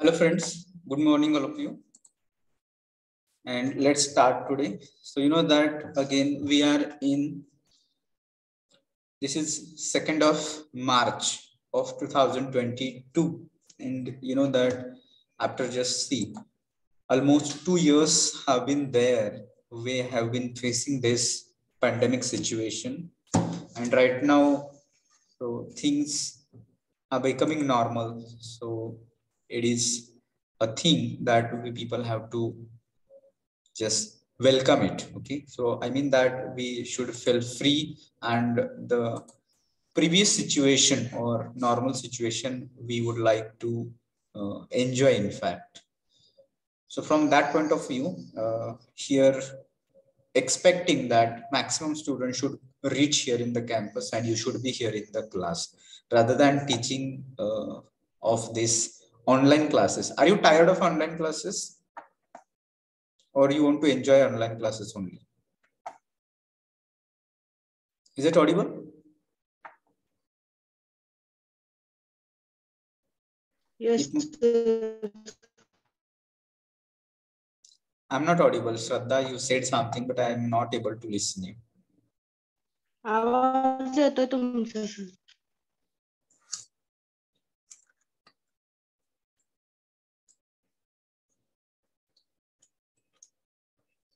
Hello friends, good morning all of you. And let's start today. So you know that again we are in this is 2nd of March of 2022 and you know that after just see almost 2 years have been there we have been facing this pandemic situation and right now so things are becoming normal so it is a thing that we people have to just welcome it okay? So i mean that we should feel free and the previous situation or normal situation we would like to uh, enjoy in fact. So from that point of view uh, here expecting that maximum students should reach here in the campus and you should be here in the class rather than teaching uh, of this online classes. Are you tired of online classes? Or you want to enjoy online classes only? Is it audible? Yes. I'm not audible. Shraddha, you said something, but I am not able to listen you. आवाज येतोय तुमचा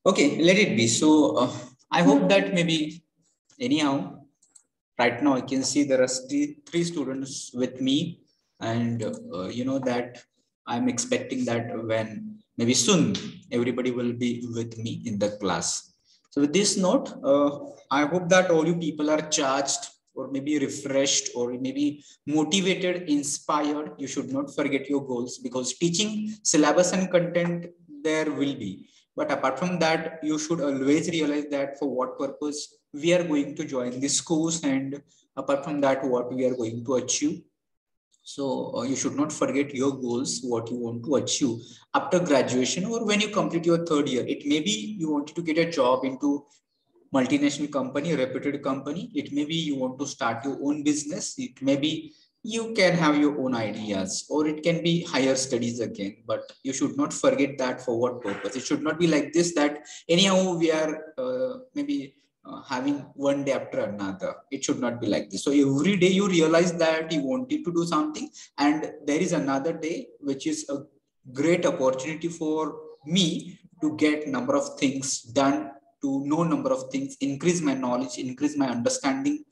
Okay, let it be. So uh, I hope that maybe anyhow, right now I can see there are three, three students with me and uh, you know that I'm expecting that when maybe soon everybody will be with me in the class. So with this note, uh, I hope that all you people are charged or maybe refreshed or maybe motivated, inspired. You should not forget your goals because teaching syllabus and content there will be but apart from that, you should always realize that for what purpose we are going to join this course and apart from that, what we are going to achieve. So uh, you should not forget your goals, what you want to achieve after graduation or when you complete your third year. It may be you wanted to get a job into multinational company, reputed company. It may be you want to start your own business. It may be you can have your own ideas or it can be higher studies again but you should not forget that for what purpose. It should not be like this that anyhow we are uh, maybe uh, having one day after another. It should not be like this. So every day you realize that you wanted to do something and there is another day which is a great opportunity for me to get number of things done to know number of things increase my knowledge increase my understanding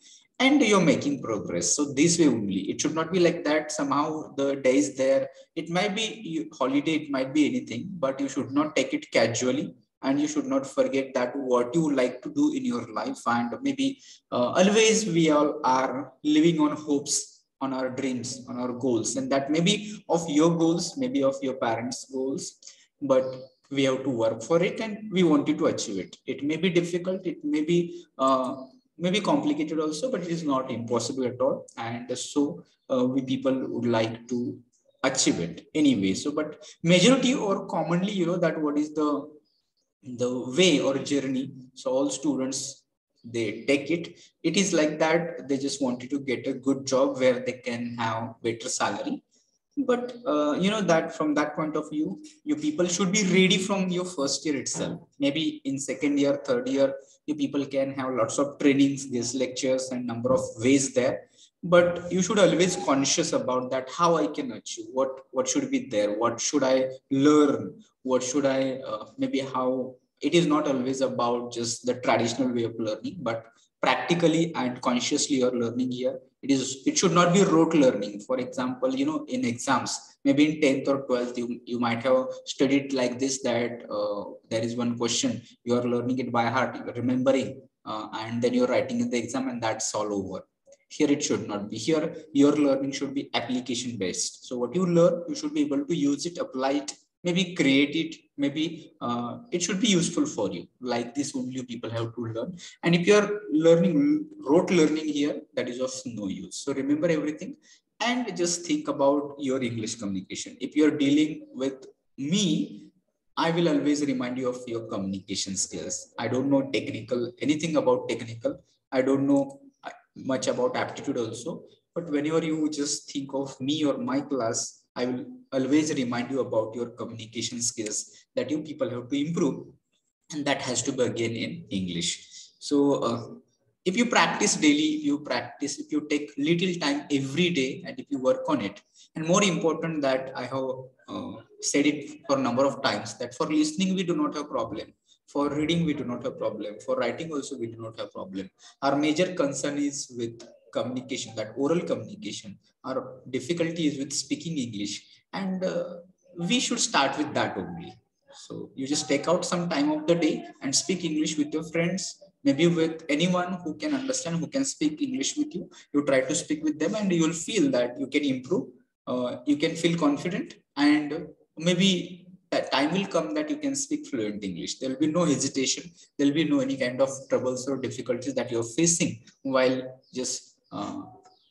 and you're making progress. So this way only, it should not be like that. Somehow the days there, it might be holiday, it might be anything, but you should not take it casually and you should not forget that what you like to do in your life and maybe uh, always we all are living on hopes on our dreams on our goals and that maybe of your goals maybe of your parents goals but we have to work for it and we wanted to achieve it it may be difficult it may be uh, maybe complicated also, but it is not impossible at all. And so uh, we people would like to achieve it anyway. So, but majority or commonly, you know, that what is the the way or journey. So all students they take it. It is like that. They just wanted to get a good job where they can have better salary but uh, you know that from that point of view you people should be ready from your first year itself. Maybe in second year third year you people can have lots of trainings guest lectures and number of ways there. But you should always conscious about that how i can achieve what what should be there what should i learn what should i uh, maybe how it is not always about just the traditional way of learning but practically and consciously you're learning here it is it should not be rote learning. For example you know in exams maybe in 10th or 12th you, you might have studied like this that uh, there is one question. You are learning it by heart you're remembering uh, and then you're writing in the exam and that's all over. Here it should not be. Here your learning should be application based so what you learn you should be able to use it apply it maybe create it maybe uh, it should be useful for you. Like this only people have to learn. And if you are learning rote learning here that is of no use. So remember everything and just think about your english communication. If you are dealing with me i will always remind you of your communication skills. I don't know technical anything about technical. I don't know much about aptitude also. But whenever you just think of me or my class I will always remind you about your communication skills that you people have to improve. And that has to begin in English. So uh, if you practice daily, you practice, if you take little time every day and if you work on it, and more important that I have uh, said it for a number of times that for listening, we do not have problem. For reading, we do not have problem. For writing also, we do not have problem. Our major concern is with communication, that oral communication. Our difficulty is with speaking English. And uh, we should start with that only. So you just take out some time of the day and speak English with your friends, maybe with anyone who can understand, who can speak English with you. You try to speak with them and you'll feel that you can improve. Uh, you can feel confident and maybe that time will come that you can speak fluent English. There will be no hesitation. There will be no any kind of troubles or difficulties that you're facing while just uh,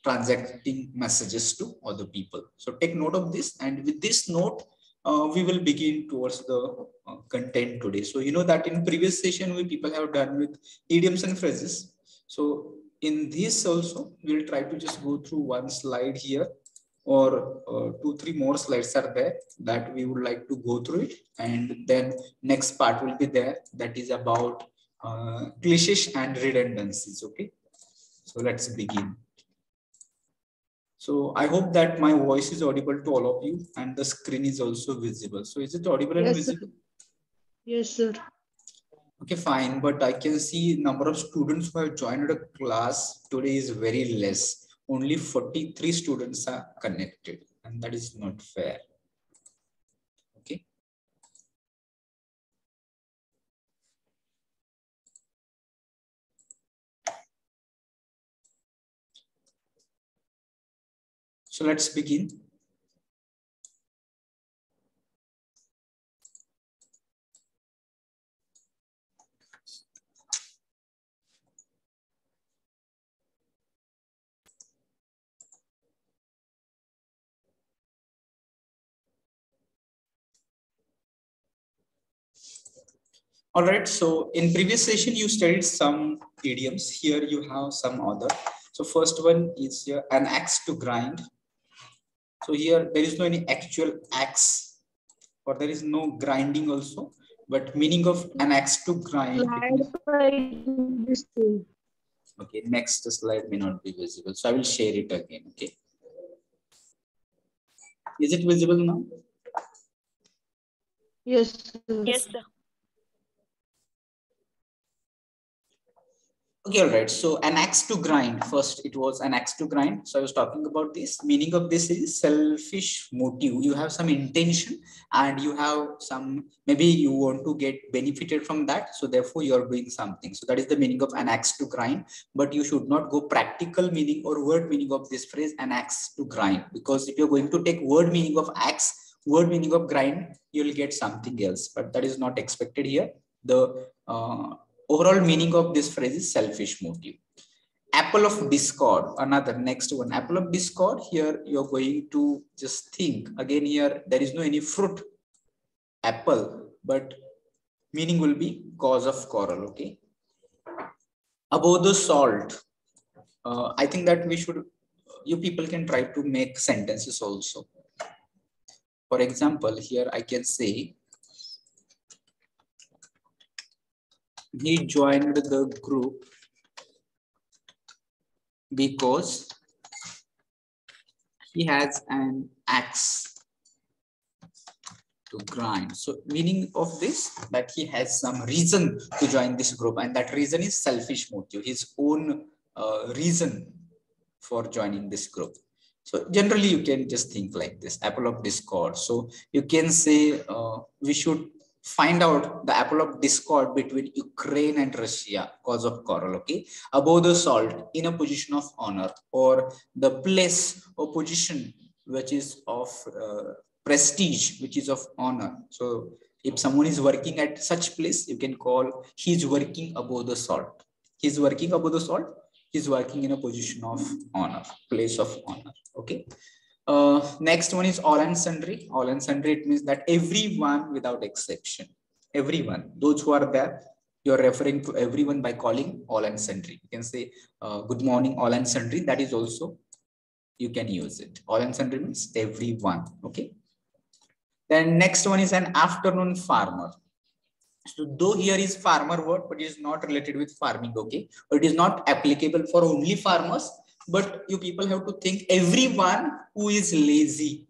transacting messages to other people. So take note of this. And with this note, uh, we will begin towards the uh, content today. So you know that in previous session, we people have done with idioms and phrases. So in this also, we'll try to just go through one slide here or uh, two, three more slides are there that we would like to go through it. And then next part will be there that is about uh, cliches and redundancies. Okay. So let's begin. So I hope that my voice is audible to all of you and the screen is also visible. So is it audible and Yes, visible? sir. Yes, sir. Okay, fine. But I can see number of students who have joined the class today is very less. Only 43 students are connected and that is not fair. Okay. So let's begin. All right. So in previous session, you studied some idioms. Here you have some other. So first one is here an axe to grind. So here there is no any actual axe or there is no grinding also, but meaning of an axe to grind. Okay, next slide may not be visible. So I will share it again. Okay. Is it visible now? Yes, sir. Yes, sir. Okay, all right. So an axe to grind. First, it was an axe to grind. So I was talking about this. Meaning of this is selfish motive. You have some intention and you have some, maybe you want to get benefited from that. So therefore you are doing something. So that is the meaning of an axe to grind. But you should not go practical meaning or word meaning of this phrase, an axe to grind. Because if you're going to take word meaning of axe, word meaning of grind, you'll get something else. But that is not expected here. The uh, overall meaning of this phrase is selfish motive. Apple of discord another next one. Apple of discord here you're going to just think. Again here there is no any fruit apple but meaning will be cause of quarrel okay? Above the salt uh, i think that we should you people can try to make sentences also. For example here i can say he joined the group because he has an axe to grind. So meaning of this that he has some reason to join this group and that reason is selfish motive, his own uh, reason for joining this group. So generally you can just think like this, apple of discord. So you can say uh, we should find out the apple of discord between Ukraine and Russia cause of quarrel, okay? Above the salt in a position of honor or the place or position which is of uh, prestige, which is of honor. So if someone is working at such place, you can call he's working above the salt. He's working above the salt. He's working in a position of honor, place of honor, okay? Uh, next one is all and sundry. All and sundry, it means that everyone without exception, everyone, those who are there, you're referring to everyone by calling all and sundry. You can say, uh, good morning, all and sundry. That is also you can use it. All and sundry means everyone. Okay. Then next one is an afternoon farmer. So though here is farmer word, but it is not related with farming. Okay. It is not applicable for only farmers, but you people have to think everyone who is lazy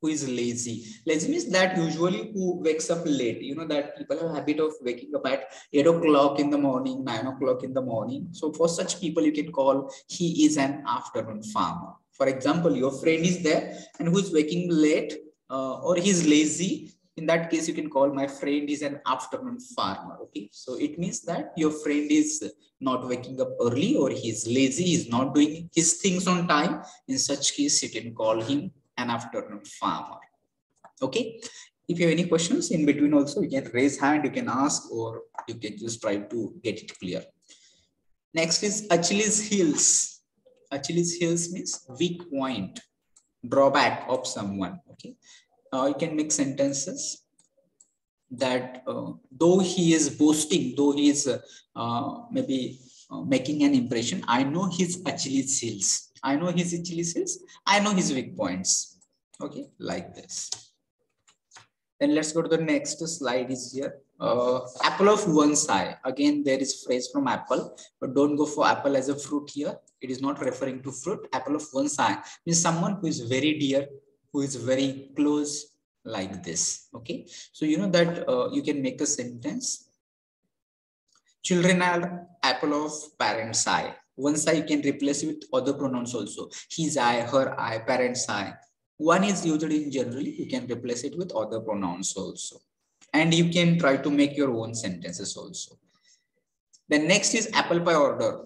who is lazy. Lazy means that usually who wakes up late you know that people have a habit of waking up at 8 o'clock in the morning 9 o'clock in the morning. So for such people you can call he is an afternoon farmer. For example your friend is there and who is waking late uh, or he's lazy in that case you can call my friend is an afternoon farmer okay so it means that your friend is not waking up early or he's lazy he's not doing his things on time in such case you can call him an afternoon farmer. Okay. If you have any questions in between also, you can raise hand, you can ask, or you can just try to get it clear. Next is Achilles heels. Achilles heels means weak point, drawback of someone. Okay. Uh, you can make sentences that uh, though he is boasting, though he is uh, maybe making an impression, I know his Achilles heels. I know his Achilles heels. I know his weak points. Okay like this. Then let's go to the next slide is here. Uh, apple of one eye. Again there is phrase from apple but don't go for apple as a fruit here. It is not referring to fruit. Apple of one eye means someone who is very dear who is very close like this okay so you know that uh, you can make a sentence children are apple of parents eye side you can replace with other pronouns also his eye her eye parents eye one is used in generally, you can replace it with other pronouns also. And you can try to make your own sentences also. The next is apple pie order.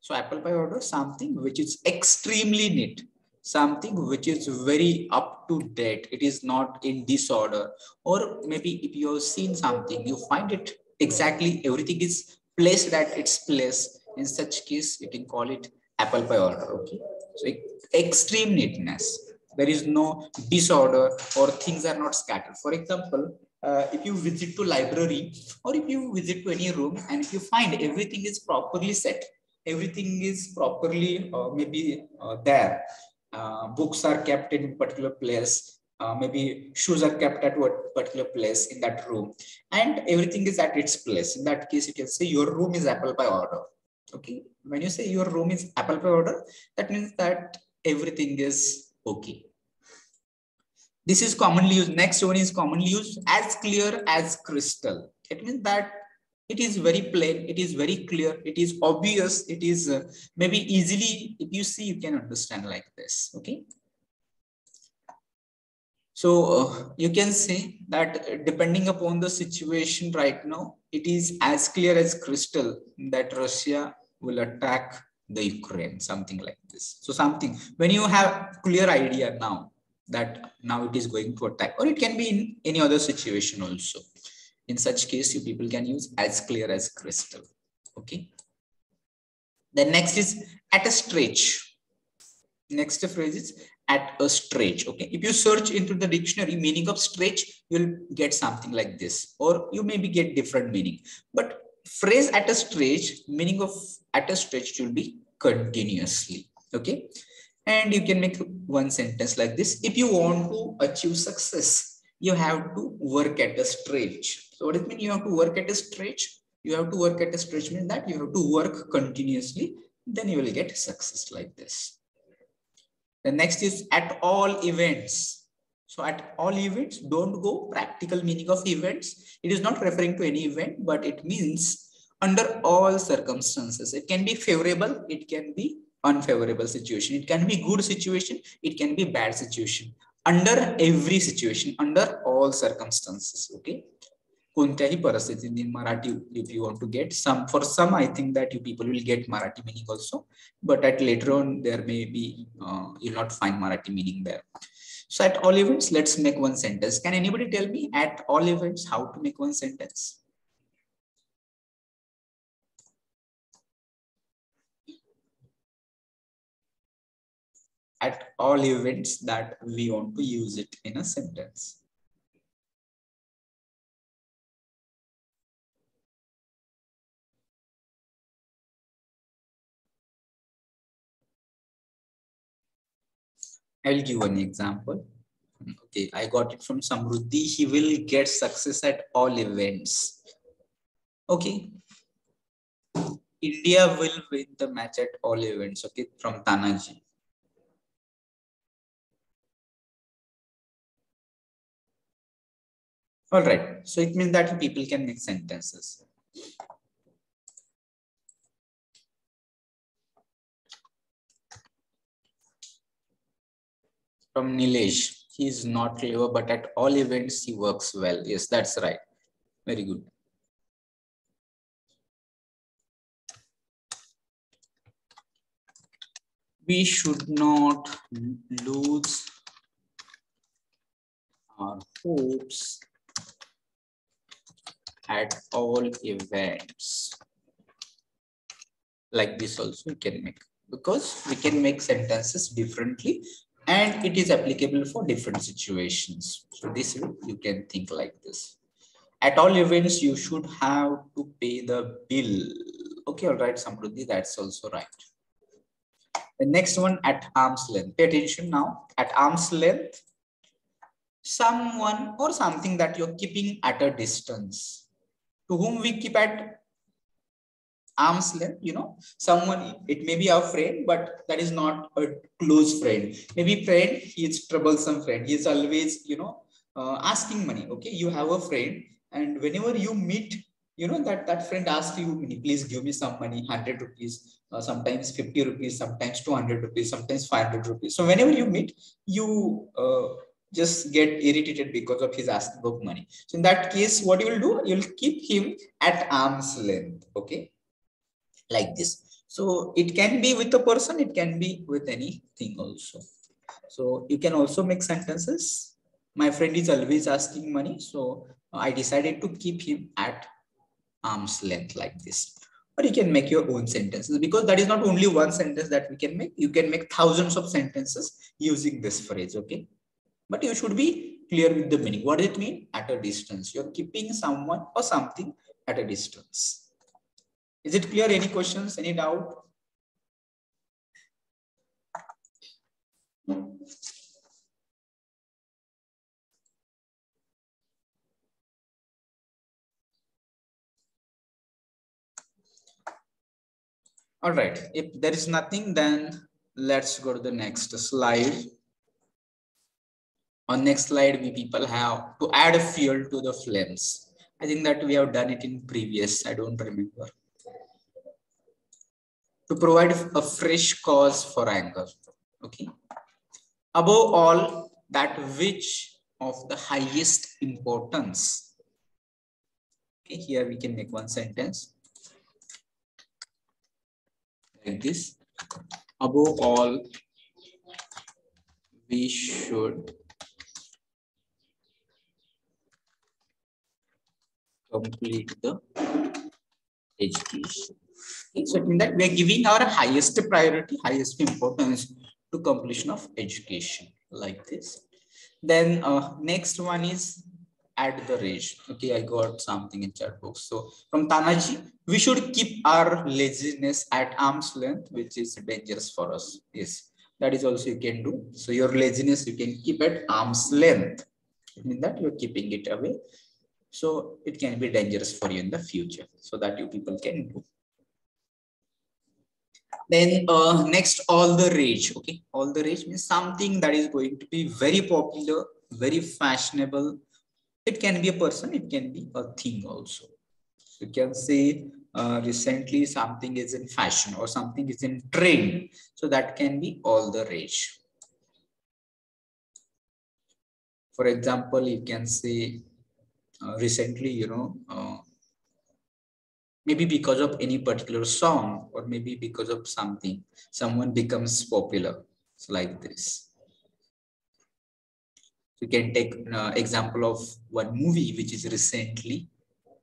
So apple pie order, something which is extremely neat, something which is very up to date. It is not in disorder. Or maybe if you have seen something, you find it exactly, everything is placed at its place. In such case, you can call it apple pie order. Okay. So extreme neatness there is no disorder or things are not scattered. For example, uh, if you visit to library or if you visit to any room and if you find everything is properly set, everything is properly uh, maybe uh, there, uh, books are kept in particular place, uh, maybe shoes are kept at what particular place in that room and everything is at its place. In that case, you can say your room is apple pie order. Okay. When you say your room is apple pie order, that means that everything is okay. This is commonly used. Next one is commonly used as clear as crystal. It means that it is very plain. It is very clear. It is obvious. It is uh, maybe easily, if you see, you can understand like this. Okay. So uh, you can say that depending upon the situation right now, it is as clear as crystal that Russia will attack the Ukraine, something like this. So something, when you have clear idea now, that now it is going to attack or it can be in any other situation also in such case you people can use as clear as crystal. Okay? The next is at a stretch. Next phrase is at a stretch. Okay? If you search into the dictionary meaning of stretch you'll get something like this. Or you maybe get different meaning. But phrase at a stretch meaning of at a stretch will be continuously. Okay? And you can make one sentence like this. If you want to achieve success, you have to work at a stretch. So what does it mean? You have to work at a stretch. You have to work at a stretch means that you have to work continuously. Then you will get success like this. The next is at all events. So at all events, don't go practical meaning of events. It is not referring to any event, but it means under all circumstances. It can be favorable, it can be unfavorable situation. It can be good situation. It can be bad situation Under every situation, under all circumstances. Okay. कोणत्याही परिस्थितीत in Marathi, if you want to get some, for some, I think that you people will get Marathi meaning also, but at later on, there may be, uh, you'll not find Marathi meaning there. So at all events, let's make one sentence. Can anybody tell me at all events how to make one sentence? At all events that we want to use it in a sentence. I'll give an example. Okay, I got it from Samruddhi. He will get success at all events. Okay. India will win the match at all events. Okay, from Tanaji. All right. So it means that people can make sentences. From Nilesh. He is not clever, but at all events he works well. Yes, that's right. Very good. We should not lose our hopes at all events. Like this also we can make because we can make sentences differently and it is applicable for different situations. So this you can think like this. At all events, you should have to pay the bill. Okay, all right, Samruddhi, that's also right. The next one at arm's length. Pay attention now. At arm's length, someone or something that you're keeping at a distance to whom we keep at arm's length you know someone it may be our friend but that is not a close friend. Maybe friend he is troublesome friend. He is always you know uh, asking money. Okay you have a friend and whenever you meet you know that that friend asks you please give me some money 100 rupees uh, sometimes 50 rupees sometimes 200 rupees sometimes 500 rupees. So whenever you meet you uh, just get irritated because of his asking of money. So in that case, what you will do, you'll keep him at arm's length, okay? Like this. So it can be with a person, it can be with anything also. So you can also make sentences. My friend is always asking money, so I decided to keep him at arm's length like this. Or you can make your own sentences because that is not only one sentence that we can make. You can make thousands of sentences using this phrase, okay? But you should be clear with the meaning. What does it mean? At a distance. You're keeping someone or something at a distance. Is it clear? Any questions? Any doubt? All right. If there is nothing, then let's go to the next slide on next slide we people have to add a fuel to the flames. I think that we have done it in previous i don't remember. To provide a fresh cause for anger okay? Above all that which of the highest importance okay here we can make one sentence. Like this. Above all we should complete the education. Okay, so in that we are giving our highest priority, highest importance to completion of education like this. Then uh, next one is add the rage. Okay, I got something in chat box. So from Tanaji, we should keep our laziness at arm's length, which is dangerous for us. Yes, that is also you can do. So your laziness you can keep at arm's length. I mean that you're keeping it away so it can be dangerous for you in the future. So that you people can do. Then uh, next, all the rage. Okay, all the rage means something that is going to be very popular, very fashionable. It can be a person, it can be a thing also. You can say uh, recently something is in fashion or something is in trend. So that can be all the rage. For example, you can say recently, you know, uh, maybe because of any particular song or maybe because of something, someone becomes popular. It's like this. You can take uh, example of one movie which is recently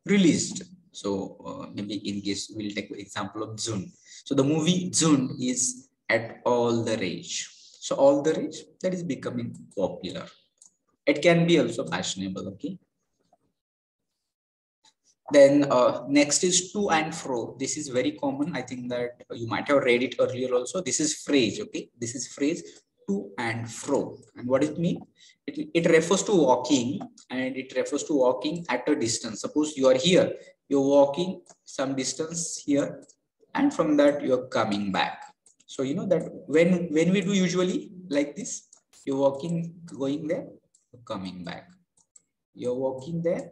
released. So uh, maybe in case we'll take example of Jhund. So the movie Jhund is at all the rage. So all the rage that is becoming popular. It can be also fashionable. Okay. Then uh, next is to and fro. This is very common. I think that you might have read it earlier also. This is phrase, okay? This is phrase to and fro. And what it mean? It, it refers to walking and it refers to walking at a distance. Suppose you are here, you're walking some distance here and from that you're coming back. So you know that when, when we do usually like this, you're walking, going there, coming back. You're walking there,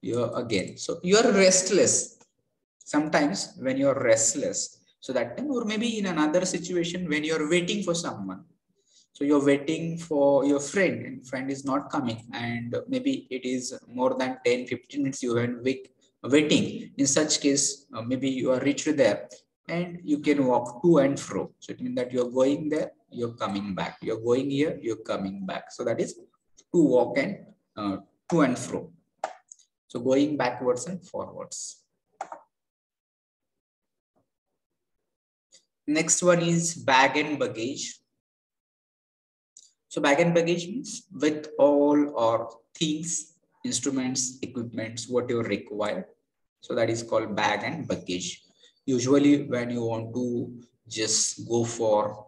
you're again. So you're restless. Sometimes when you're restless, so that time or maybe in another situation when you're waiting for someone, so you're waiting for your friend and friend is not coming and maybe it is more than 10, 15 minutes you have waiting. In such case, uh, maybe you are reached there and you can walk to and fro. So it means that you're going there, you're coming back. You're going here, you're coming back. So that is to walk and uh, to and fro. So going backwards and forwards. Next one is bag and baggage. So bag and baggage means with all or things, instruments, equipments, what you require. So that is called bag and baggage. Usually when you want to just go for,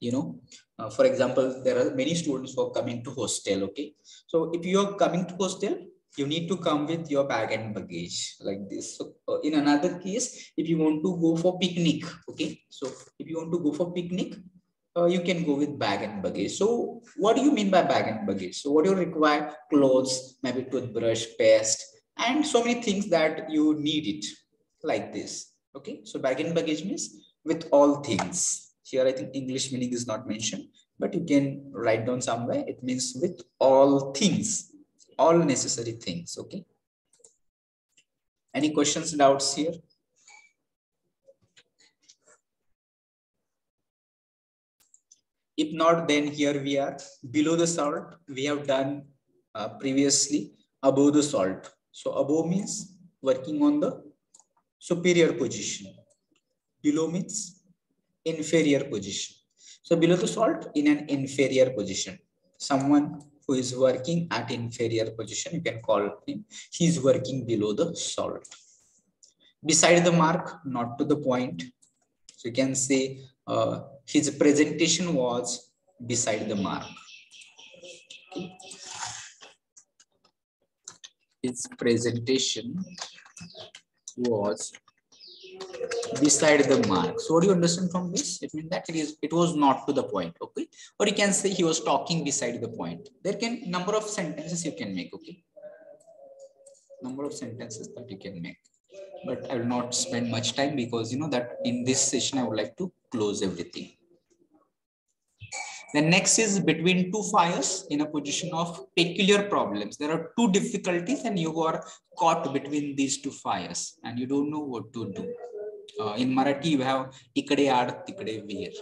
you know, uh, for example, there are many students who are coming to hostel, okay? So if you are coming to hostel, you need to come with your bag and baggage like this. So uh, in another case, if you want to go for picnic, okay? So if you want to go for picnic, uh, you can go with bag and baggage. So what do you mean by bag and baggage? So what do you require? Clothes, maybe toothbrush, paste, and so many things that you need it like this. Okay, so bag and baggage means with all things. Here I think English meaning is not mentioned, but you can write down somewhere. It means with all things, all necessary things. Okay. Any questions, doubts here? If not, then here we are below the salt. We have done uh, previously above the salt. So above means working on the superior position. Below means inferior position. So below the salt in an inferior position. Someone who is working at inferior position, you can call him, he is working below the salt. Beside the mark, not to the point. So you can say uh, his presentation was beside the mark. His presentation was beside the mark. So what do you understand from this? It means that it is it was not to the point. Okay. Or you can say he was talking beside the point. There can number of sentences you can make. Okay. Number of sentences that you can make. But I will not spend much time because you know that in this session I would like to close everything. The next is between two fires in a position of peculiar problems. There are two difficulties and you are caught between these two fires and you don't know what to do. Uh, in Marathi, you have ikade aad, tikade veer.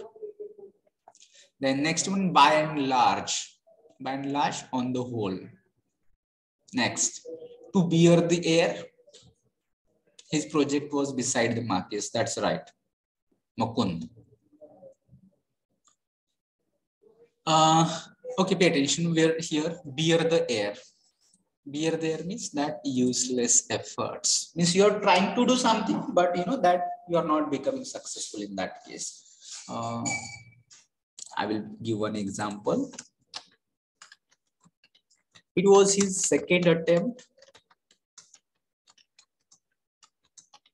Then next one, by and large. By and large, on the whole. Next, to bear the air. His project was beside the mark. Yes, that's right. Mukund. Uh, okay, pay attention. We're here, bear the air. Bear the air means that useless efforts. Means you're trying to do something, but you know that you are not becoming successful in that case. Uh, I will give one example. It was his second attempt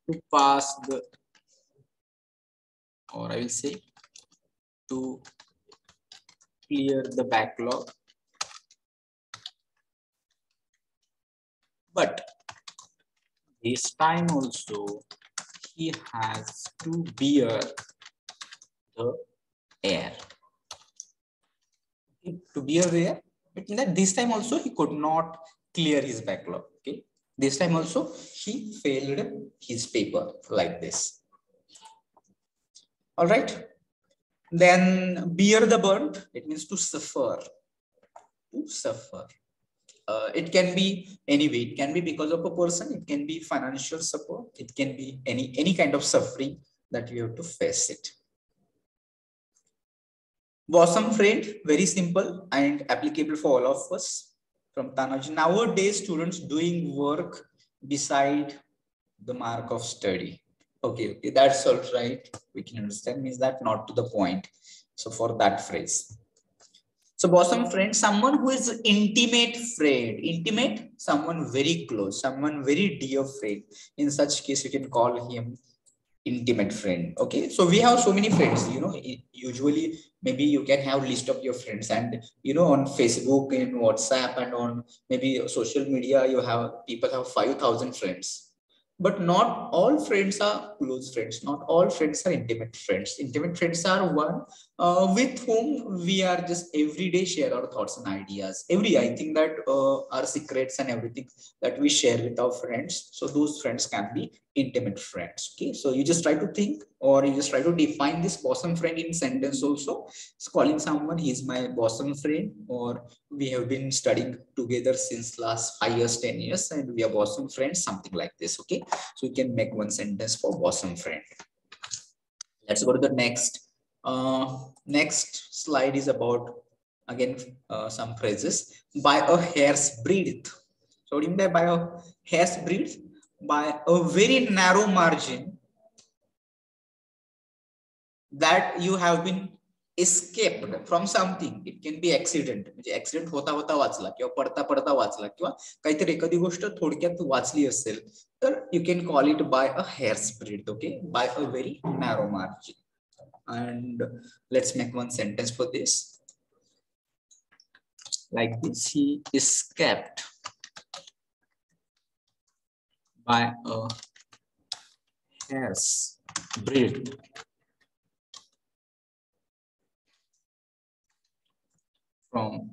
to pass the, or I will say to clear the backlog. But this time also he has to bear the air. To bear the means that this time also he could not clear his backlog. Okay. This time also he failed his paper like this. All right. Then bear the burnt, it means to suffer. To suffer. Uh, it can be any way. It can be because of a person. It can be financial support. It can be any, any kind of suffering that you have to face it. Bosom friend, very simple and applicable for all of us from Tanaji. Nowadays, students doing work beside the mark of study. Okay, okay, that's all right. We can understand means that not to the point. So for that phrase. So bosom friend, someone who is intimate friend, intimate, someone very close, someone very dear friend. In such case, you can call him intimate friend. Okay. So we have so many friends, you know, usually maybe you can have list of your friends and, you know, on Facebook, and WhatsApp and on maybe social media, you have people have 5,000 friends but not all friends are close friends. Not all friends are intimate friends. Intimate friends are one uh, with whom we are just every day share our thoughts and ideas. Every i think that uh, our secrets and everything that we share with our friends. So those friends can be intimate friends. Okay? So you just try to think or you just try to define this bosom friend in sentence also. It's calling someone he's my bosom friend or we have been studying together since last five years ten years and we are bosom friends something like this. Okay so you can make one sentence for bosom friend. Let's go to the next. Uh next slide is about again uh, some phrases. By a hair's breadth. So what do mean by a hair's breadth? By a very narrow margin that you have been escaped from something it can be accident म्हणजे accident होता होता वाचला किंवा पडता पडता वाचला किंवा काहीतरी एखादी गोष्ट थोडक्यात वाचली असेल तर you can call it by a hair split okay by a very narrow margin and let's make one sentence for this like this he escaped by a hair's breadth from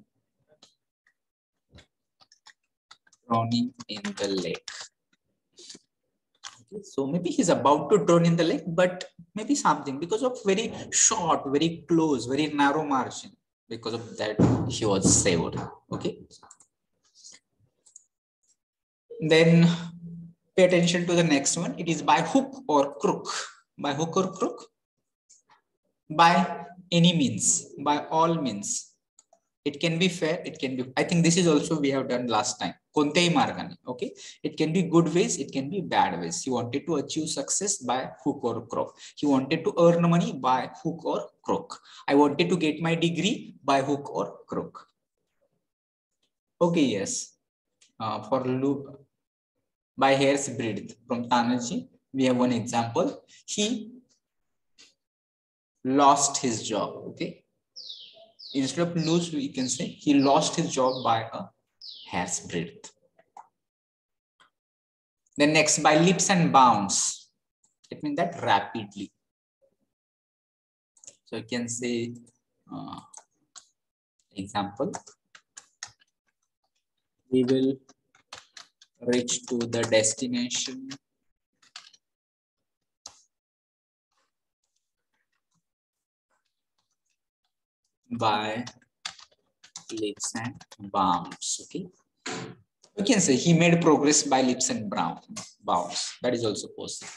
drowning in the lake. So maybe he's about to drown in the lake, but maybe something because of very short, very close, very narrow margin. Because of that, he was saved. Okay. Then pay attention to the next one. It is by hook or crook. By hook or crook? By any means, by all means It can be fair, it can be, I think this is also we have done last time. कोणत्याही मार्गाने okay it can be good ways it can be bad ways he wanted to achieve success by hook or crook he wanted to earn money by hook or crook i wanted to get my degree by hook or crook okay yes uh, for loop by hair's breadth from tanaji we have one example he lost his job okay Instead of lose we can say he lost his job by a hair's breadth. Then next by leaps and bounds. It means that rapidly. So you can say uh, example. We will reach to the destination by leaps and bounds. Okay. We can say he made progress by leaps and brown bounds. That is also possible.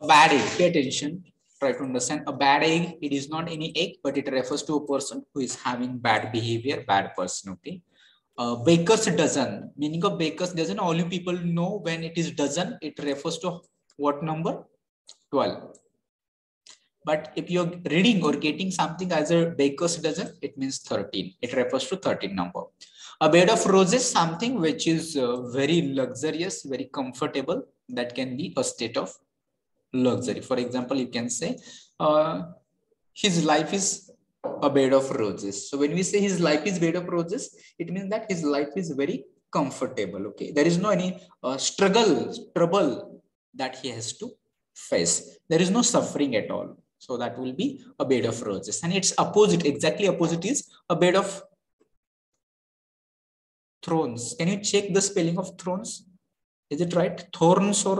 A bad egg, pay attention. Try to understand. A bad egg, it is not any egg, but it refers to a person who is having bad behavior, bad person. Okay. Uh, baker's dozen, meaning of baker's dozen, all you people know when it is dozen, it refers to what number? 12. But if you're reading or getting something as a baker's dozen, it means 13. It refers to 13 number. A bed of roses, something which is uh, very luxurious, very comfortable. That can be a state of luxury. For example, you can say uh, his life is a bed of roses. So when we say his life is bed of roses, it means that his life is very comfortable. Okay, there is no any uh, struggle, trouble that he has to face. There is no suffering at all. So that will be a bed of roses. And its opposite, exactly opposite is a bed of thrones. Can you check the spelling of thrones? Is it right? Thorns or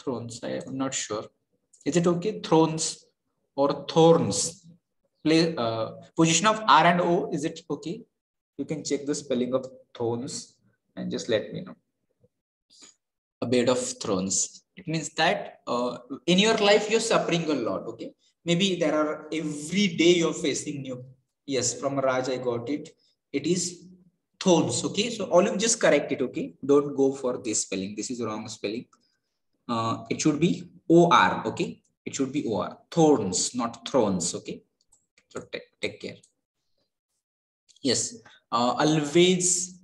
thrones? I am not sure. Is it okay? Thrones or thorns? Play, uh, position of R and O, is it okay? You can check the spelling of thorns and just let me know. A bed of thrones. It means that uh, in your life, you're suffering a lot, okay? Maybe there are every day you're facing new. Yes from raj i got it. It is thorns okay? So all of just correct it okay? Don't go for this spelling. This is wrong spelling. Uh, it should be or okay? It should be or thorns not thrones okay? So take, take care. Yes, uh, always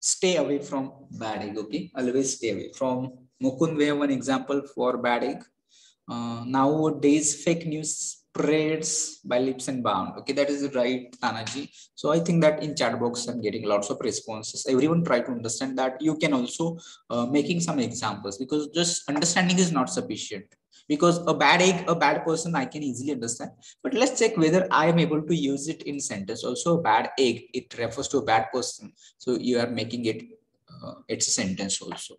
stay away from bad egg. Okay, always stay away from Mukund. We have one example for bad egg. Uh, nowadays, fake news spreads by leaps and bound. Okay, that is right, Tanaji. So I think that in chat box I'm getting lots of responses. Everyone try to understand that you can also uh, making some examples because just understanding is not sufficient because a bad egg, a bad person, I can easily understand. But let's check whether I am able to use it in sentence. Also, a bad egg, it refers to a bad person. So you are making it, uh, it's a sentence also.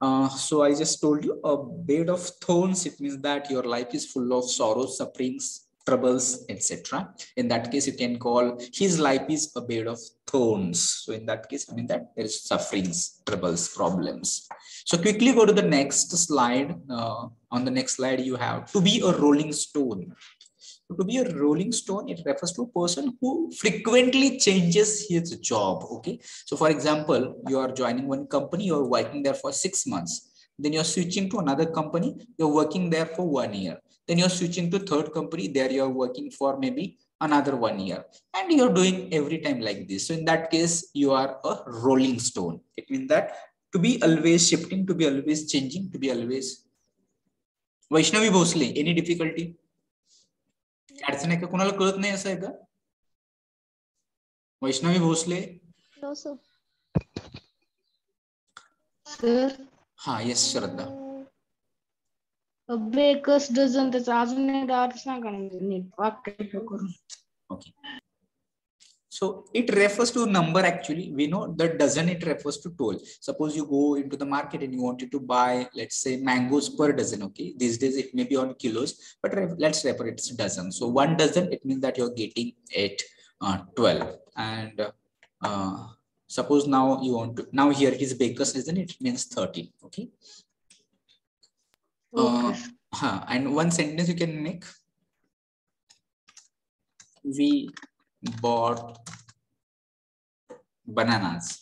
Uh, so I just told you a bed of thorns, it means that your life is full of sorrows, sufferings, troubles, etc. In that case, you can call his life is a bed of thorns. So in that case, I mean that there is sufferings, troubles, problems. So quickly go to the next slide. Uh, on the next slide, you have to be a rolling stone. So to be a rolling stone, it refers to a person who frequently changes his job. Okay. So for example, you are joining one company, you're working there for six months. Then you're switching to another company, you're working there for one year. Then you're switching to third company, there you're working for maybe another one year. And you're doing every time like this. So in that case, you are a rolling stone. It means that to be always shifting, to be always changing, to be always Vaishnavi Bhosle, any difficulty? अडचण आहे का? कोणाला कळत नाही असं आहे का? वैष्णवी भोसले? हा येस श्रद्धा. बेकस डझन त्याचा अजून एकदा अर्थ सांगा ना म्हणजे नीट वाक्य करून. Okay. So it refers to number actually. We know the dozen it refers to toll? Suppose you go into the market and you wanted to buy let's say mangoes per dozen okay? These days it may be on kilos but let's refer it's dozen. So one dozen it means that you're getting it uh, 12 and uh, suppose now you want to now here it is baker's dozen it? Means 30 okay? Uh, huh, and one sentence you can make? We bought bananas.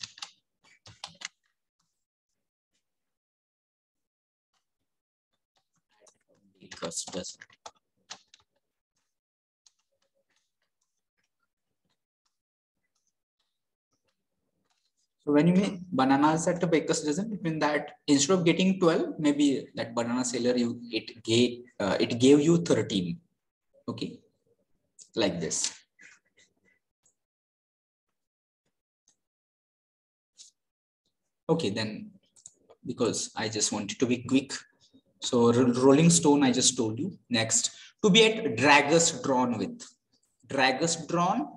So when you make bananas at a baker's dozen, it means that instead of getting 12, maybe that banana seller you it gave uh, it gave you 13. Okay, like this. Okay, then because I just wanted to be quick. So Rolling Stone, I just told you. Next, to be at draggers drawn with. Draggers drawn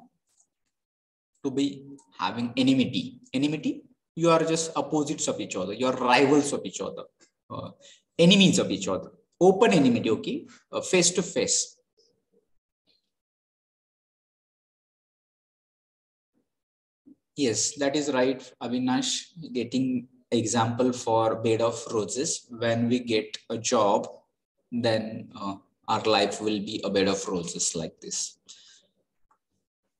to be having enmity. Enmity, you are just opposites of each other. You are rivals of each other. uh, enemies of each other. Open enmity, okay? Uh, face to face. Yes, that is right, Avinash. Getting example for bed of roses. When we get a job, then uh, our life will be a bed of roses like this.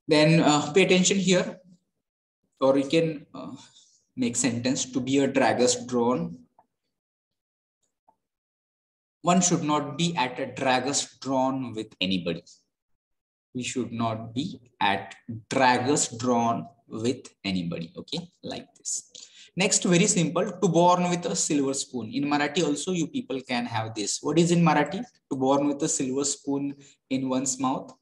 Then uh, pay attention here, or you can uh, make sentence to be a dragger's drawn. One should not be at a dragger's drawn with anybody. We should not be at draggers drawn with anybody. Okay, like this. Next, very simple, to born with a silver spoon. In Marathi also, you people can have this. What is in Marathi? To born with a silver spoon in one's mouth.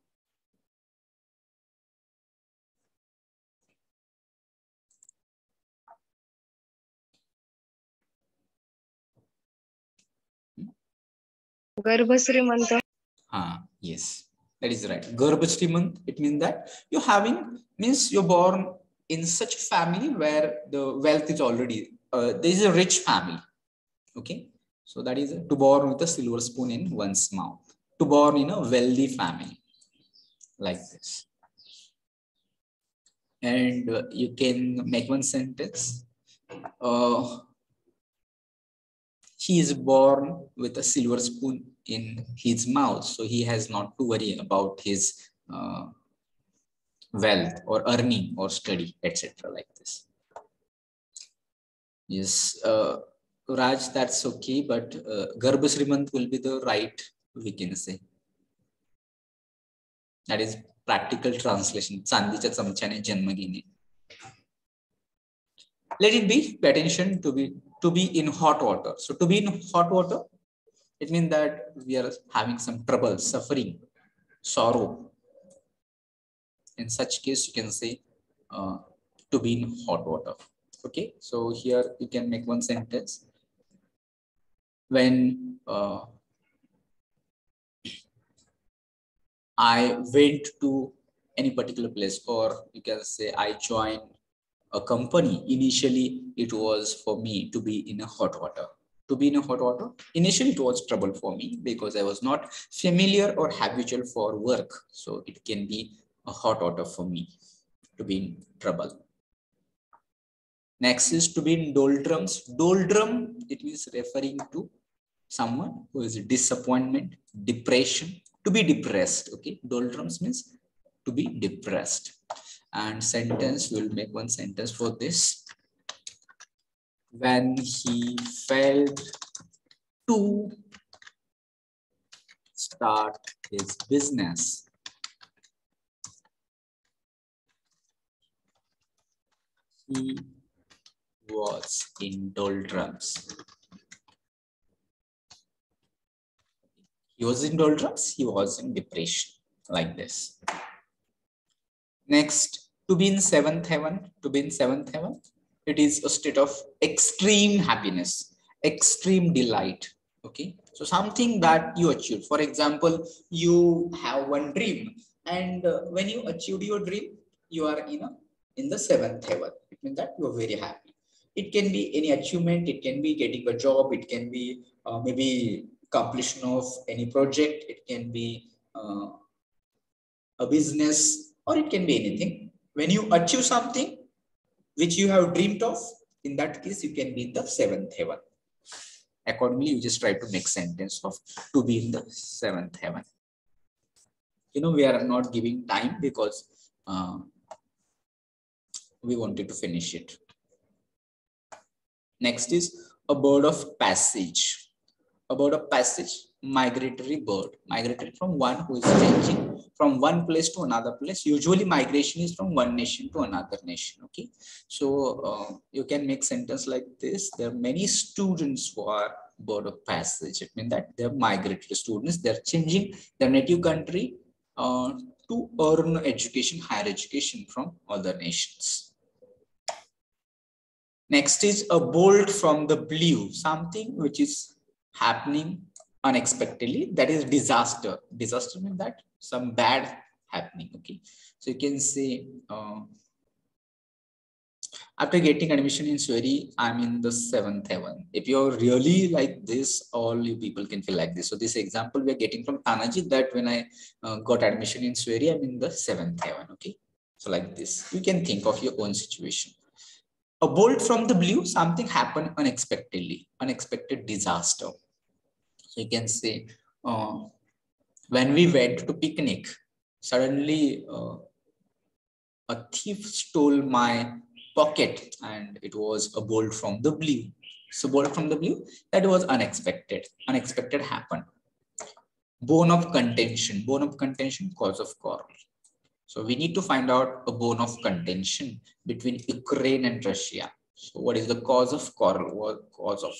गर्भश्रीमंत Ah, yes, that is right. Garbh Shrimant, it means that you're having, means you're born in such a family where the wealth is already, uh, there is a rich family. Okay, so that is to born with a silver spoon in one's mouth. To born in a wealthy family, like this. And uh, you can make one sentence. Uh, he is born with a silver spoon in his mouth. So he has not to worry about his uh, wealth or earning or study, etc. like this. Yes, uh, Raj, that's okay, but uh, Garbhasrimant will be the right, we can say. That is practical translation. Chandicha samchane janma. Let it be, attention to be to be in hot water. So to be in hot water, it means that we are having some trouble suffering sorrow. In such case you can say uh, to be in hot water. Okay? So here you can make one sentence. When uh, i went to any particular place or you can say i joined a company, initially it was for me to be in a hot water. To be in a hot water, initially it was trouble for me because I was not familiar or habitual for work. So it can be a hot water for me to be in trouble. Next is to be in doldrums. Doldrum, it means referring to someone who is disappointment, depression, to be depressed. Okay, doldrums means to be depressed and sentence we'll make one sentence for this when he failed to start his business. He was in doldrums he was in doldrums he was in depression like this. Next, to be in seventh heaven, to be in seventh heaven, it is a state of extreme happiness, extreme delight. Okay, so something that you achieve. For example, you have one dream, and uh, when you achieve your dream, you are in a, in the seventh heaven. It means that you are very happy. It can be any achievement. It can be getting a job. It can be uh, maybe completion of any project. It can be uh, a business or it can be anything. When you achieve something which you have dreamed of, in that case, you can be in the seventh heaven. Accordingly, you just try to make sentence of to be in the seventh heaven. You know, we are not giving time because uh, we wanted to finish it. Next is a bird of passage. About a bird of passage, migratory bird, migratory from one who is changing from one place to another place. Usually migration is from one nation to another nation. Okay. So uh, you can make sentence like this. There are many students who are bird of passage. It means that they're migratory students. They're changing their native country uh, to earn education, higher education from other nations. Next is a bolt from the blue, something which is happening unexpectedly. That is disaster. Disaster means that some bad happening okay so you can say uh, after getting admission in SVERI, I'm in the seventh heaven. If you're really like this, all you people can feel like this. So this example we're getting from Tanaji that when I uh, got admission in SVERI, I'm in the seventh heaven. Okay. So like this, you can think of your own situation. A bolt from the blue, something happened unexpectedly, unexpected disaster. You can say, uh, when we went to picnic, suddenly uh, a thief stole my pocket and it was a bolt from the blue. So bolt from the blue, that was unexpected. Unexpected happened. Bone of contention. Bone of contention, cause of quarrel. So we need to find out a bone of contention between Ukraine and Russia. So what is the cause of quarrel? What cause of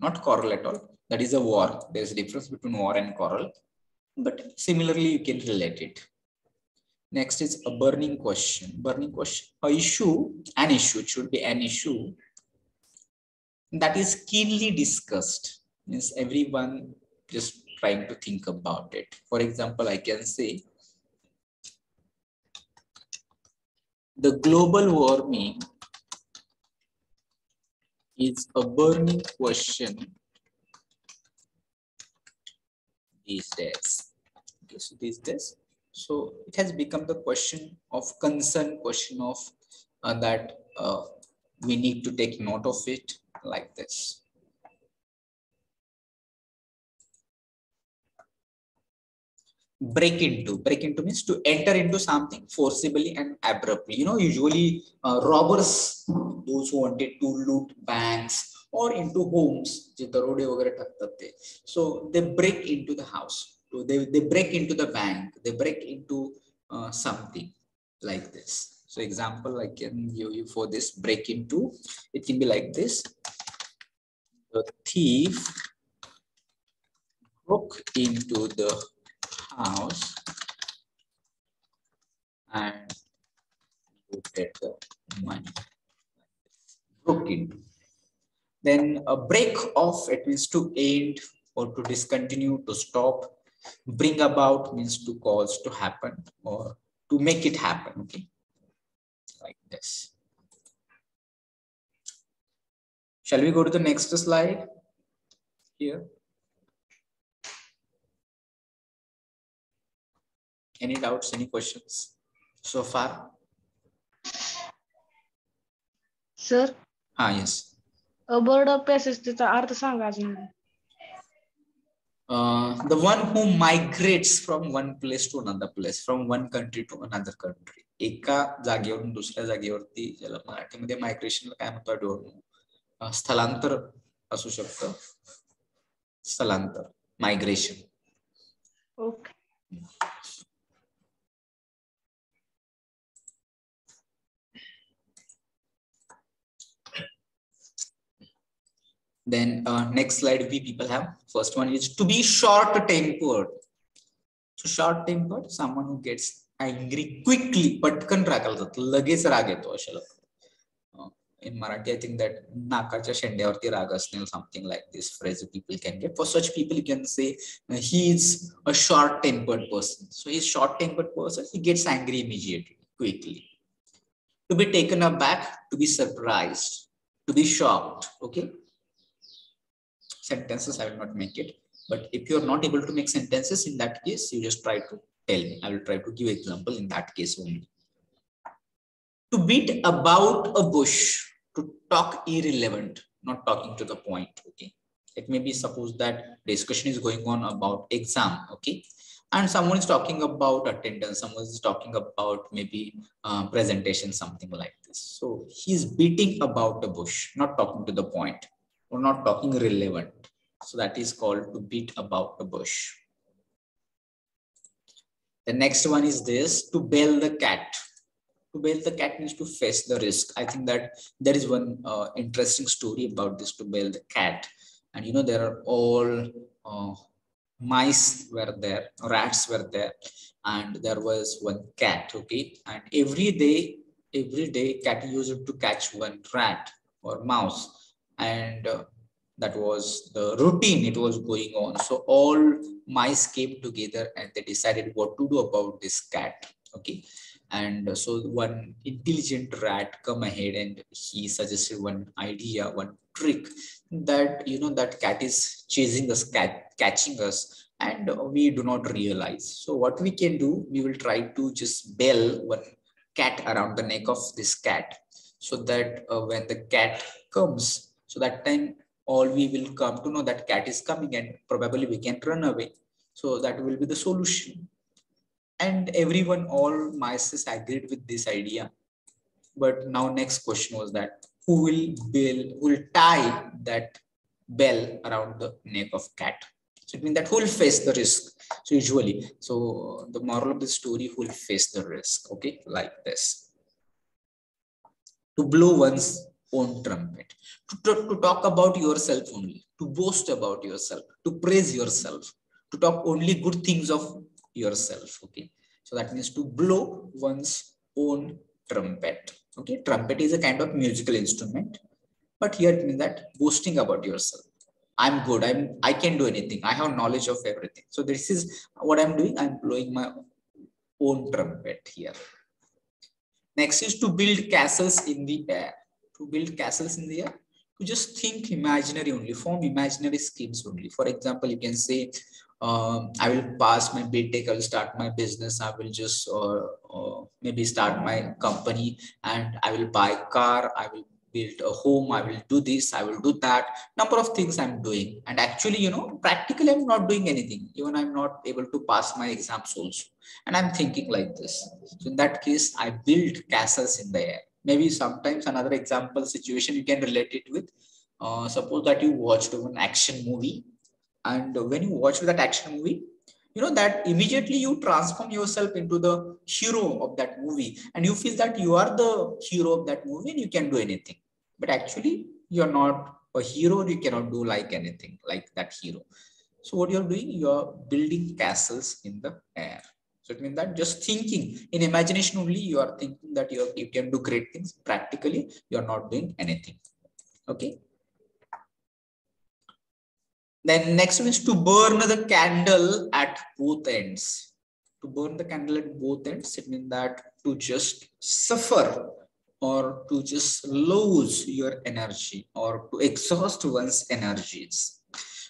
not quarrel at all? That is a war. There's a difference between war and quarrel but similarly you can relate it. Next is a burning question. Burning question. A issue an issue it should be an issue that is keenly discussed. Means everyone just trying to think about it. For example i can say the global warming is a burning question these days. Okay, so these days, so it has become the question of concern, question of uh, that uh, we need to take note of it like this. break into break into means to enter into something forcibly and abruptly you know usually uh, robbers those who wanted to loot banks or into homes जे दरोडे वगैरे टाकतात ते so they break into the house so they, they break into the bank they break into uh, something like this. So example, I can give you for this break into, it can be like this. The thief broke into the house and looted the money. Broke into. Then a break off, it means to end or to discontinue, to stop. Bring about means to cause to happen or to make it happen. Okay, like this. Shall we go to the next slide here? Any doubts, any questions so far? Sir? Ah, yes. Bird of passage त्याचा अर्थ सांगा अजून. Uh, the one who migrates from one place to another place, from one country to another country. एका जागेवरून दुसऱ्या जागेवरती ज्याला मराठीमध्ये मायग्रेशनला काय म्हणतो डोर स्थलांतर असू शकतं. स्थलांतर migration okay Then uh, next slide we people have. First one is to be short tempered. So short tempered, someone who gets angry quickly, पटकन रागाला जातं लगेच राग येतो अशाला in Marathi, I think that नाकाच्या शेंड्यावरती राग असणे something like this phrase people can get. For such people, you can say uh, he is a short-tempered person. So he's short-tempered person. He gets angry immediately, quickly. To be taken aback, to be surprised, to be shocked. Okay. Sentences I will not make it. But if you are not able to make sentences in that case, you just try to tell me. I will try to give example in that case only. To beat about a bush to talk irrelevant, not talking to the point. Okay. It may be suppose that discussion is going on about exam. Okay. And someone is talking about attendance, someone is talking about maybe uh, presentation, something like this. So he's beating about the bush, not talking to the point or not talking relevant. So that is called to beat about the bush. The next one is this to bail the cat to bail the cat means to face the risk. I think that there is one uh, interesting story about this to bail the cat. And you know, there are all uh, mice were there, rats were there, and there was one cat, okay? And every day, every day, cat used to catch one rat or mouse. And uh, that was the routine it was going on. So all mice came together and they decided what to do about this cat, okay? and so one intelligent rat come ahead and he suggested one idea one trick that you know that cat is chasing us cat catching us and we do not realize so what we can do we will try to just bell one cat around the neck of this cat so that uh, when the cat comes so that time all we will come to know that cat is coming and probably we can run away. So that will be the solution. And everyone all mice agreed with this idea. But now next question was that who will bell who will tie that bell around the neck of cat? So it means that who will face the risk? So usually so the moral of the story who will face the risk? Okay like this. To blow one's own trumpet. To, to, talk about yourself only to boast about yourself to praise yourself to talk only good things of yourself okay? So that means to blow one's own trumpet okay? Trumpet is a kind of musical instrument but here it means that boasting about yourself. I'm good i'm i can do anything i have knowledge of everything. So this is what i'm doing i'm blowing my own trumpet here. Next is to build castles in the air to build castles in the air to just think imaginary only form imaginary schemes only for example you can say um, I will pass my BTech, I will start my business, I will just uh, uh, maybe start my company and I will buy a car, I will build a home, I will do this, I will do that. Number of things I'm doing. And actually, you know, practically I'm not doing anything. Even I'm not able to pass my exams also. And I'm thinking like this. So in that case, I build castles in the air. Maybe sometimes another example situation you can relate it with. Uh, suppose that you watched an action movie and when you watch that action movie you know that immediately you transform yourself into the hero of that movie and you feel that you are the hero of that movie and you can do anything. But actually you're not a hero you cannot do like anything like that hero. So what you're doing you're building castles in the air so it means that just thinking in imagination only you are thinking that you, you can do great things practically you're not doing anything okay then next one is to burn the candle at both ends. To burn the candle at both ends, it means that to just suffer or to just lose your energy or to exhaust one's energies.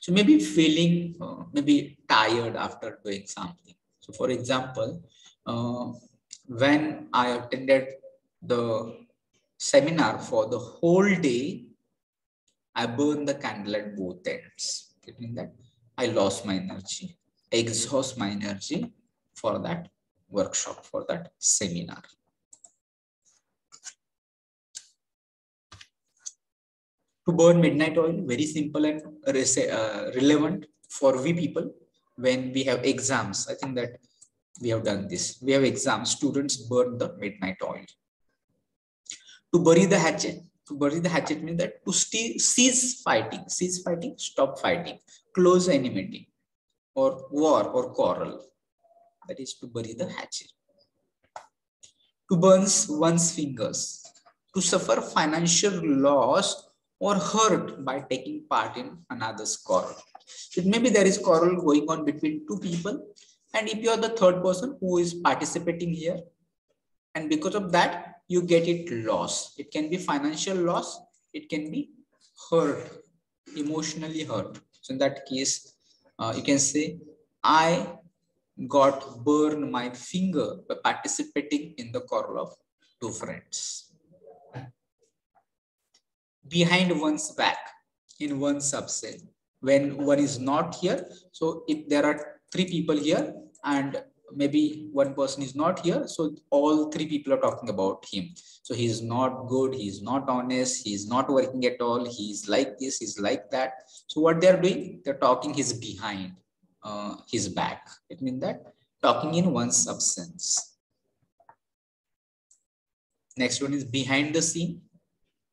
So maybe feeling uh, maybe tired after doing something. So for example, uh, when I attended the seminar for the whole day, I burned the candle at both ends. Means that? I lost my energy, exhaust my energy for that workshop, for that seminar. To burn midnight oil, very simple and uh, relevant for we people when we have exams. I think that we have done this. We have exams, students burn the midnight oil. To bury the hatchet, to bury the hatchet means that to cease fighting, cease fighting, stop fighting, close enmity or war or quarrel. That is to bury the hatchet. To burn one's fingers, to suffer financial loss or hurt by taking part in another's quarrel. It maybe there is quarrel going on between two people and if you are the third person who is participating here and because of that you get it loss. It can be financial loss. It can be hurt, emotionally hurt. So in that case, uh, you can say, I got burned my finger by participating in the quarrel of two friends. Behind one's back in one subset, when one is not here. So if there are three people here and maybe one person is not here so all three people are talking about him. So he's not good he's not honest he's not working at all he's like this he's like that. So what they're doing? They're talking his behind uh, his back. It means that talking in one's absence. Next one is behind the scene.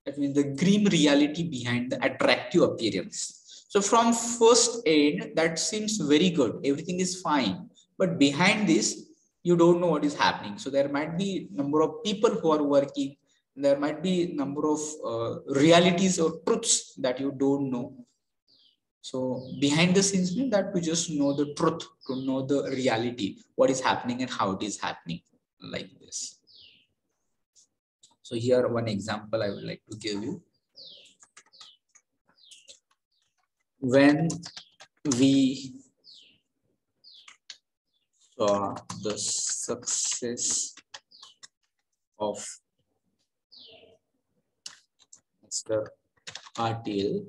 That means the grim reality behind the attractive appearance so from first end that seems very good everything is fine but behind this, you don't know what is happening. So there might be number of people who are working. There might be a number of uh, realities or truths that you don't know. So behind the scenes means that to just know the truth, to know the reality, what is happening and how it is happening like this. So here one example I would like to give you. When we saw the success of Mr. Patil,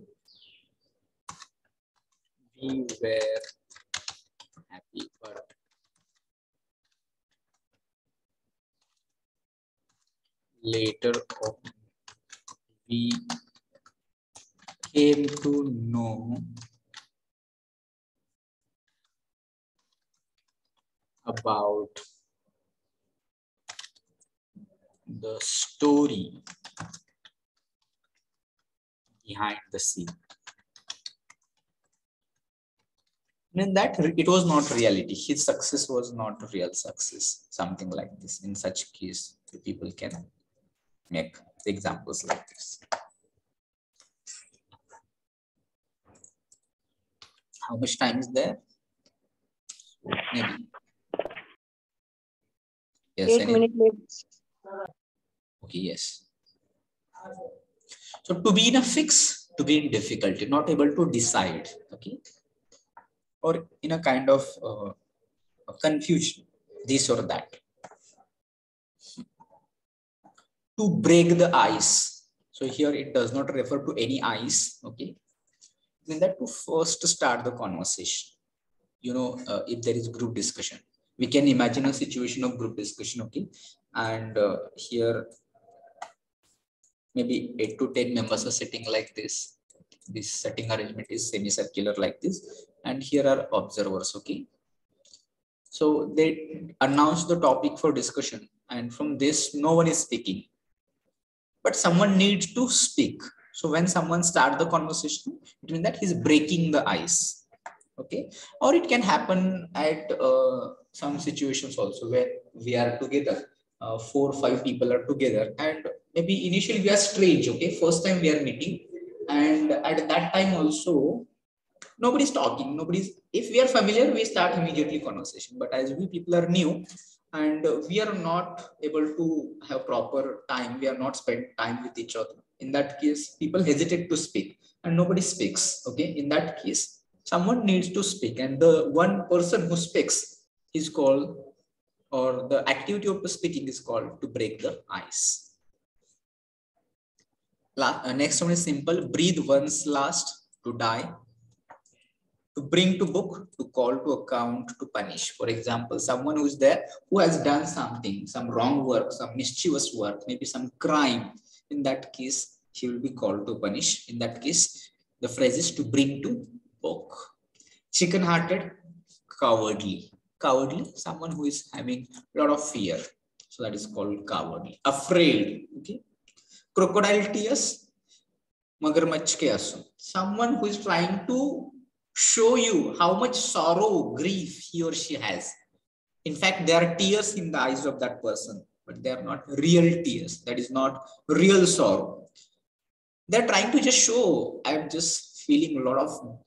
we were happy, but later on we came to know about the story behind the scene. And that it was not reality. His success was not real success. Something like this. In such case, people can make examples like this. How much time is there? Maybe Yes. Eight minutes left. Okay, yes. So to be in a fix, to be in difficulty, not able to decide, okay? Or in a kind of uh, confusion, this or that. To break the ice. So here it does not refer to any ice, okay? Then that to first start the conversation. You know, uh, if there is group discussion, we can imagine a situation of group discussion okay and uh, here maybe 8 to 10 members are sitting like this this setting arrangement is semicircular like this and here are observers okay So they announce the topic for discussion. And from this, no one is speaking. But someone needs to speak. So when someone start the conversation, it means that he's breaking the ice. Okay. Or it can happen at uh, some situations also where we are together. Uh, four or five people are together and maybe initially we are strange okay first time we are meeting and at that time also nobody's talking nobody's if we are familiar we start immediately conversation but as we people are new and we are not able to have proper time we are not spend time with each other in that case people hesitate to speak and nobody speaks okay in that case someone needs to speak and the one person who speaks is called or the activity of the speaking is called to break the ice uh, next one is simple breathe once last to die to bring to book, to call to account, to punish. For example, someone who is there who has done something, some wrong work, some mischievous work, maybe some crime. In that case, he will be called to punish. In that case, the phrase is to bring to book. Chicken-hearted, cowardly. Cowardly, someone who is having a lot of fear. So that is called cowardly. Afraid. Okay. Crocodile tears, magarmach ke Someone who is trying to show you how much sorrow, grief he or she has. In fact, there are tears in the eyes of that person, but they are not real tears. That is not real sorrow. They're trying to just show, I'm just feeling a lot of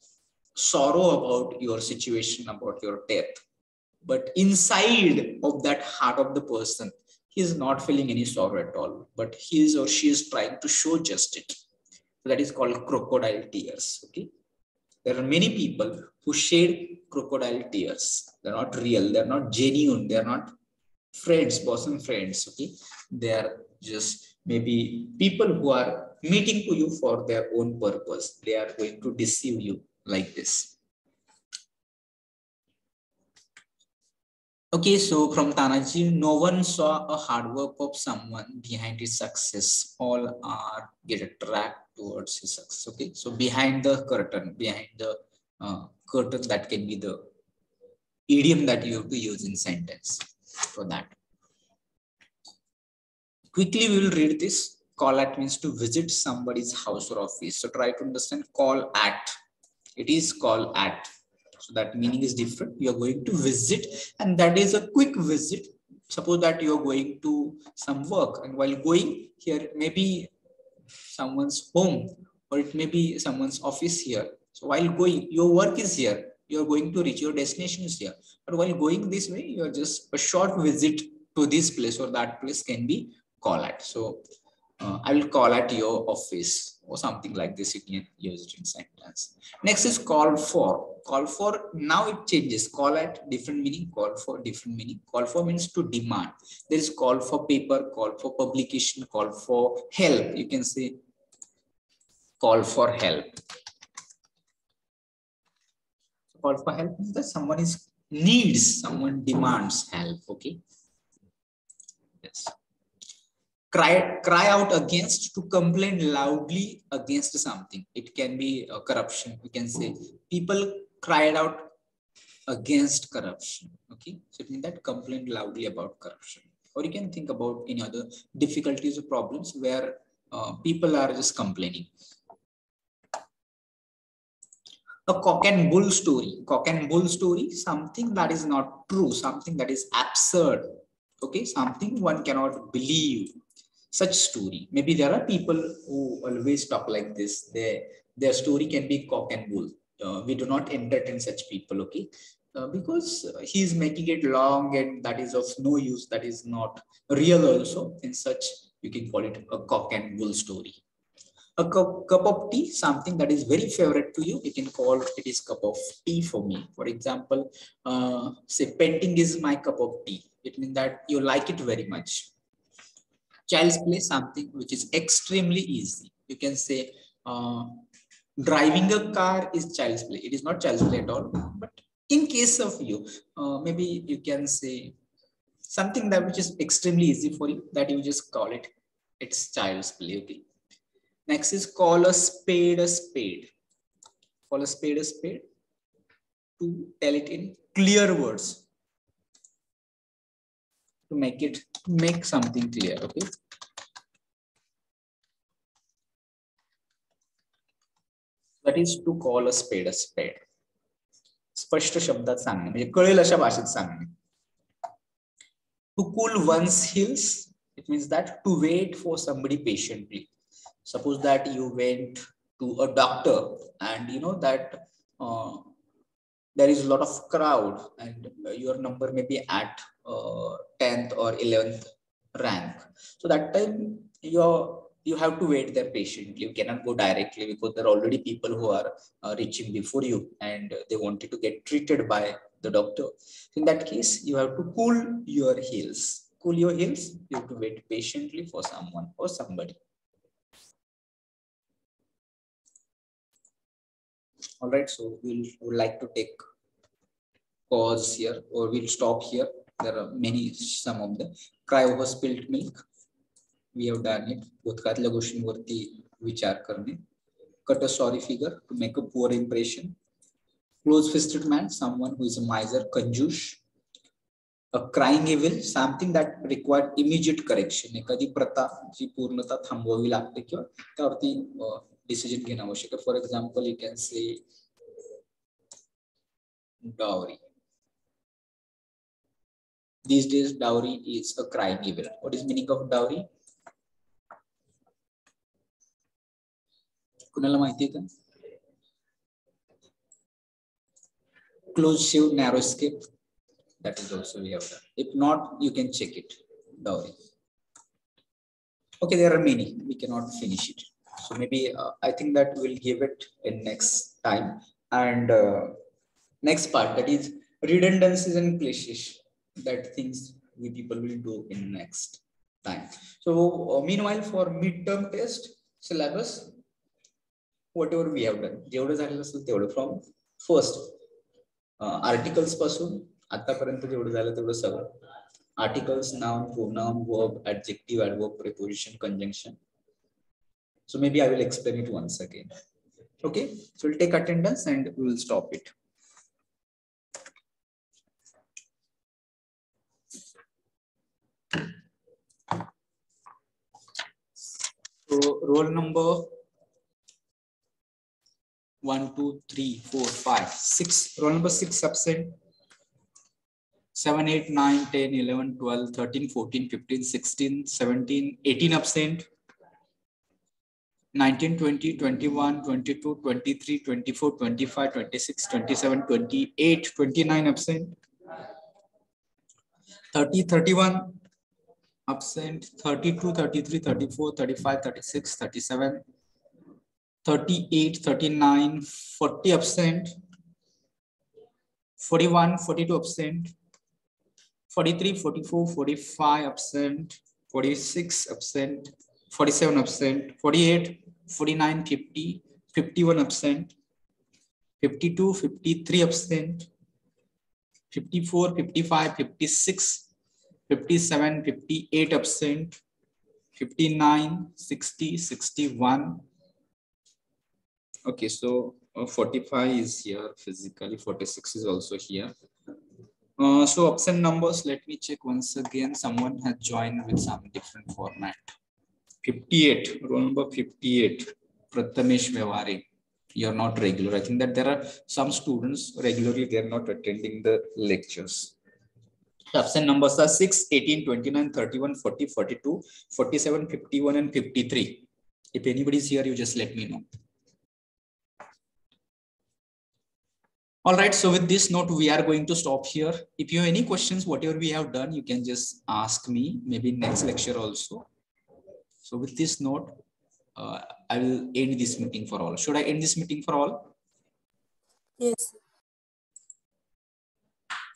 sorrow about your situation, about your death. But inside of that heart of the person, he is not feeling any sorrow at all, but he is or she is trying to show just it. That is called crocodile tears. Okay. There are many people who shed crocodile tears. They're not real. They're not genuine. They're not friends, bosom friends. Okay. They are just maybe people who are meeting to you for their own purpose. They are going to deceive you like this. Okay, so from Tanaji, no one saw a hard work of someone behind his success. All are get attracted towards his success. Okay, so behind the curtain, behind the uh, curtain, that can be the idiom that you have to use in sentence for that. Quickly, we will read this. Call at means to visit somebody's house or office. So try to understand call at. It is call at. So that meaning is different. You are going to visit and that is a quick visit. Suppose that you are going to some work and while going here, maybe someone's home or it may be someone's office here. So while going, your work is here, you're going to reach your destination is here. But while going this way, you're just a short visit to this place or that place can be call at. So uh, I will call at your office or something like this. You can use it in sentence. Next is call for. Call for now it changes. Call at different meaning. Call for different meaning. Call for means to demand. There is call for paper. Call for publication. Call for help. You can say call for help. Call for help means that someone is needs. Someone demands help. Okay. Yes cry, cry out against, to complain loudly against something. It can be uh, corruption. We can say people cried out against corruption. Okay, so it means that complain loudly about corruption. Or you can think about any other difficulties or problems where uh, people are just complaining. A cock and bull story. Cock and bull story, something that is not true, something that is absurd. Okay, something one cannot believe such story. Maybe there are people who always talk like this. Their, their story can be cock and bull. Uh, we do not entertain such people, okay? Uh, because he is making it long and that is of no use. That is not real also. In such, you can call it a cock and bull story. A cup, cup of tea, something that is very favorite to you, you can call it is cup of tea for me. For example, uh, say painting is my cup of tea. It means that you like it very much child's play something which is extremely easy you can say uh, driving a car is child's play it is not child's play at all but in case of you uh, maybe you can say something that which is extremely easy for you that you just call it it's child's play okay next is call a spade a spade call a spade a spade to tell it in clear words to make it make something clear. Okay. That is to call a spade a spade. स्पष्ट शब्दात सांगणे म्हणजे कळेल अशा भाषेत सांगणे to cool one's heels it means that to wait for somebody patiently suppose that you went to a doctor and you know that uh, there is a lot of crowd and your number may be at uh, 10th or 11th rank so that time you're you have to wait there patiently. You cannot go directly because there are already people who are uh, reaching before you and they wanted to get treated by the doctor. In that case, you have to cool your heels. Cool your heels, you have to wait patiently for someone or somebody. All right, so we'll would like to take pause here or we'll stop here. There are many, some of them. Cry over spilled milk we have done it भूतकाळातल्या गोष्टींवरती विचार करणे cut a sorry figure to make a poor impression close fisted man someone who is a मायझर कंजूश a crying evil something that required immediate correction एखादी प्रथा जी पूर्णता थांबवावी लागते किंवा त्यावरती decision घेणं आवश्यक आहे for example you can say dowry. These days, dowry is a crime evil. What is meaning of dowry? कुणाला माहिती का close shave narrow escape that is also we have done if not you can check it dowry okay there are many we cannot finish it so maybe uh, i think that we'll give it in next time and uh, next part that is redundancies and cliches that things we people will do in next time so uh, meanwhile for midterm test syllabus what ever we have done जेवढं झालेलं असेल तेवढं from first articles पासून आतापर्यंत जेवढं झालं तेवढं सगळं articles noun pronoun verb adjective adverb preposition conjunction so maybe i will explain it once again okay so we'll take attendance and we will stop it so roll number one, two, three, four, five, six. Roll number six absent. 7, 8, 9, 10, 11, 12, 13, 14, 15, 16, 17, 18 absent. 19, 20, 21, 22, 23, 24, 25, 26, 27, 28, 29 absent. 30, 31 absent. 32, 33, 34, 35, 36, 37, 38, 39, 40 absent, 41, 42 absent, 43, 44, 45 absent, 46 absent, 47 absent, 48, 49, 50, 51 absent, 52, 53 absent, 54, 55, 56, 57, 58 absent, 59, 60, 61, Okay, so uh, 45 is here physically, 46 is also here. Uh, so absent numbers, let me check once again. Someone has joined with some different format. 58, roll number 58, Prathamesh Vyavare. You're not regular. I think that there are some students regularly, they're not attending the lectures. absent numbers are 6, 18, 29, 31, 40, 42, 47, 51, and 53. If anybody's here, you just let me know. All right, so with this note, we are going to stop here. If you have any questions, whatever we have done, you can just ask me, maybe next lecture also. So with this note, uh, I will end this meeting for all. Should I end this meeting for all? Yes.